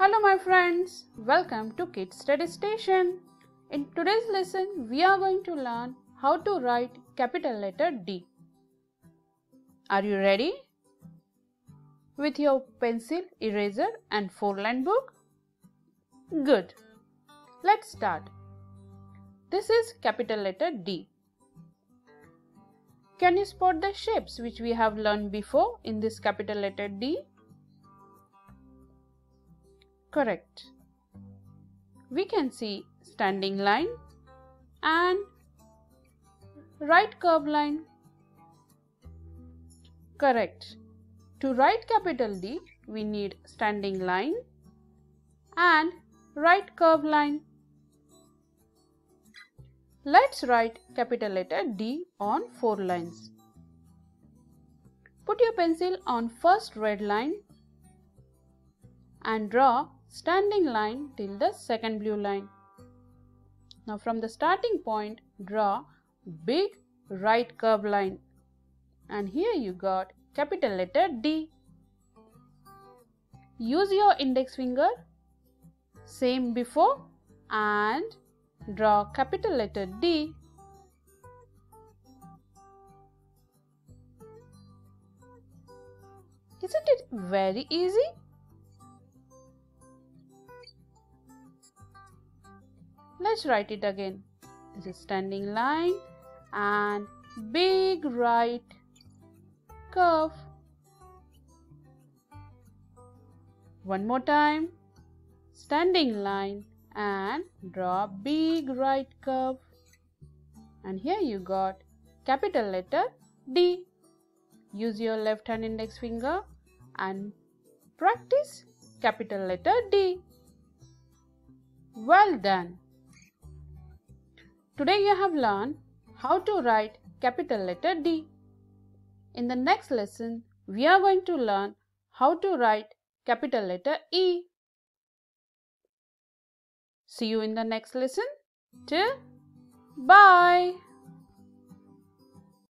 Hello my friends, welcome to Kids Study Station. In today's lesson, we are going to learn how to write capital letter D. Are you ready? With your pencil, eraser and four-line book? Good. Let's start. This is capital letter D. Can you spot the shapes which we have learned before in this capital letter D? Correct. We can see standing line and right curve line. Correct. To write capital D, we need standing line and right curve line. Let's write capital letter D on four lines. Put your pencil on first red line and draw standing line till the second blue line. Now from the starting point draw big right curve line and here you got capital letter D. Use your index finger same before and draw capital letter D. Isn't it very easy? Let's write it again. This is standing line and big right curve. One more time. Standing line and draw big right curve. And here you got capital letter D. Use your left hand index finger and practice capital letter D. Well done. Today you have learned how to write capital letter D. In the next lesson, we are going to learn how to write capital letter E. See you in the next lesson. Till bye.